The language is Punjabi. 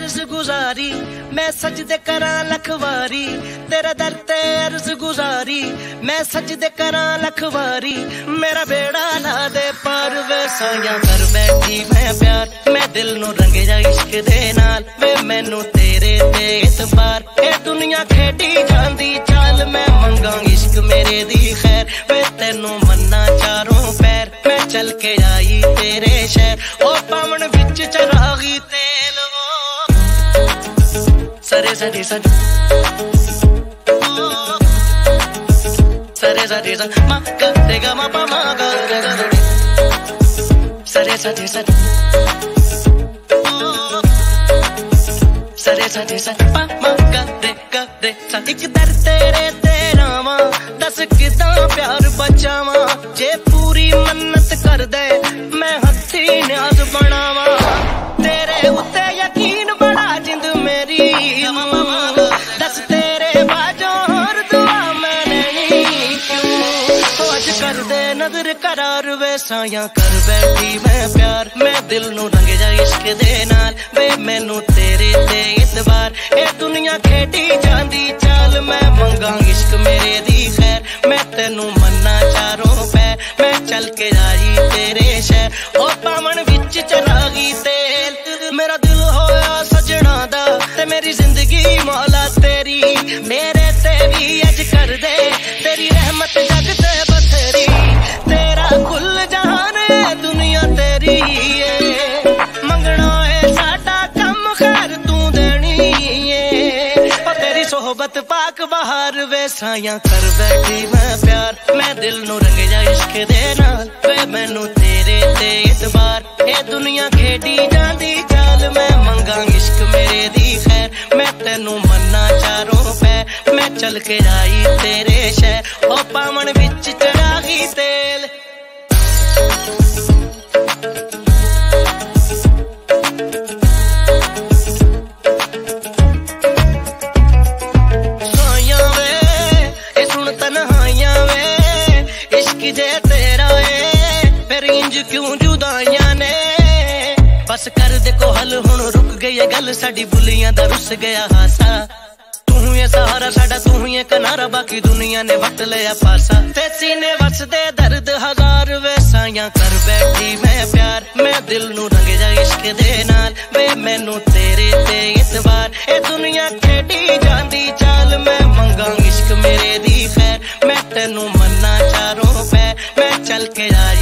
ਅਰਜ਼ ਗੁਜ਼ਾਰੀ, ਮੈਂ ਸਜਦੇ ਕਰਾਂ ਲਖਵਾਰੀ ਤੇਰੇ ਦਰ ਤੇ ਅਰਜ਼ ਗੁਜ਼ਾਰੀ, ਮੈਂ ਸਜਦੇ ਕਰਾਂ ਲਖਵਾਰੀ ਮੇਰਾ ਬੇੜਾ ਲਾ ਦੇ ਪਰ ਵੇ ਸਾਇਆ ਕਰ ਬੈਠੀ ਮੈਂ ਪਿਆਰ। ਮੈਂ ਦਿਲ ਨੂੰ ਰੰਗਿਆ ਇਸ਼ਕ ਦੇ ਨਾਲ ਵੇ ਮੈਨੂੰ ਤੇਰੇ ਤੇ ਇਤਬਾਰ। ਇਹ ਦੁਨੀਆ ਖੇਡੀ ਜਾਂਦੀ, ਚਾਲ ਮੈਂ ਮੰਗਾਂ ਇਸ਼ਕ ਮੇਰੇ ਦੀ ਖੈਰ। ਵੇ ਤੈਨੂੰ ਮੰਨਾ ਚਾਰੋਂ ਪੈਰ, ਮੈਂ ਚੱਲ ਕੇ ਆਈ ਤੇਰੇ ਸ਼ਹਿਰ। ਉਹ ਪਾਵਨ ਵਿੱਚ ਚਰਾਗੀ re sa re sa sa re sa re sa ma ga re ga ma pa ma ga re ga re sa re sa re sa sa re sa re sa pa ma ga re ga re sa ik dar tere tera ma das kida pyar bachawa je puri mannat kar de main hathi nya ਕਰ ਨਜ਼ਰ ਕਰਾਰ ਵੇ ਸਾਇਆ ਕਰ ਬੈਠੀ ਮੈਂ ਪਿਆਰ। ਮੈਂ ਦਿਲ ਨੂੰ ਰੰਗ ਜਾ ਇਸ਼ਕ ਦੇ ਨਾਲ। ਵੇ ਮੈਨੂੰ ਤੇਰੇ ਤੇ ਇਤਬਾਰ ਇਹ ਦੁਨੀਆ ਖੇਡੀ ਜਾਂਦੀ ਚਾਲ। ਮੈਂ ਮੰਗਾਂ ਇਸ਼ਕ ਮੇਰੇ ਦੀ ਖੈਰ। ਮੈਂ ਤੈਨੂੰ ਮੰਨਾ ਚਾਰੋਂ ਪੈ ਮੈਂ ਚੱਲ ਕੇ ਆਈ ਤੇਰੇ ਸ਼ਹਿਰ। ਉਹ ਪਾਵਨ ਵਿੱਚ ਚਰਾਗੀ ਤੇਲ। ਮੇਰਾ ਦਿਲ ਹੋਇਆ ਸਜਣਾ ਦਾ ਤੇ ਮੇਰੀ ਜ਼ਿੰਦਗੀ ਮੌਲਾ ਤੇਰੀ। ਮੇਰੇ ਤੇ ਵੀ ਅਜ ਕਰ ਦੇ ਤੇਰੀ ਰਹਿਮਤ ਸੋਹਬਤ ਪਾਕ ਵੇ ਸਾਇਆ ਕਰ ਬੈਠੀ ਮੈਂ ਪਿਆਰ। ਮੈਂ ਦਿਲ ਨੂੰ ਰੰਗਿਆ ਇਸ਼ਕ ਦੇ ਨਾਲ ਵੇ ਮੈਨੂੰ ਤੇਰੇ ਤੇ ਇਤਬਾਰ। ਇਹ ਦੁਨੀਆ ਖੇਡੀ ਜਾਂਦੀ ਚਾਲ, ਮੈਂ ਮੰਗਾਂ ਇਸ਼ਕ ਮੇਰੇ ਦੀ ਖੈਰ। ਮੈਂ ਤੈਨੂੰ ਮੰਨਾ ਚਾਰੋਂ ਪੈ ਮੈਂ ਚੱਲ ਕੇ ਆਈ ਤੇਰੇ ਸ਼ਹਿਰ। ਉਹ ਪਾਵਣ ਵਿੱਚ ਚੜਾ ਗਈ ਕਿਉਂ ਜੁਦਾਈਆਂ ਨੇ? ਬਸ ਕਰ ਦੇ ਕੋ ਹੱਲ, ਹੁਣ ਰੁਕ ਗਈ ਇਹ ਗੱਲ, ਸਾਡੀ ਬੁੱਲੀਆਂ ਦਾ ਰੁੱਸ ਗਿਆ ਹਾਸਾ। ਤੂੰ ਇਹ ਸਹਾਰਾ, ਸਾਡਾ ਤੂੰ ਹੀ ਕਿਨਾਰਾ, ਬਾਕੀ ਦੁਨੀਆ ਨੇ ਵਟ ਲਿਆ ਪਾਸਾ। ਤੇ ਸੀਨੇ ਵਸਦੇ ਦਰਦ ਹਜ਼ਾਰ ਵੇ ਕਰ ਬੈਠੀ ਮੈਂ ਪਿਆਰ। ਮੈਂ ਦਿਲ ਨੂੰ ਰੰਗ ਜਾ ਇਸ਼ਕ ਦੇ ਨਾਲ, ਵੇ ਮੈਨੂੰ ਤੇਰੇ ਤੇ ਇਤਵਾਰ ਇਹ ਦੁਨੀਆ ਖੇਡੀ ਜਾਂਦੀ ਚਾਲ, ਮੈਂ ਮੰਗਾਂ ਇਸ਼ਕ ਮੇਰੇ ਦੀ ਖੈਰ। ਮੈਂ ਤੈਨੂੰ ਮੰਨਾ ਚਾਰੋਂ ਪੈ ਮੈਂ ਚੱਲ ਕੇ ਆਈ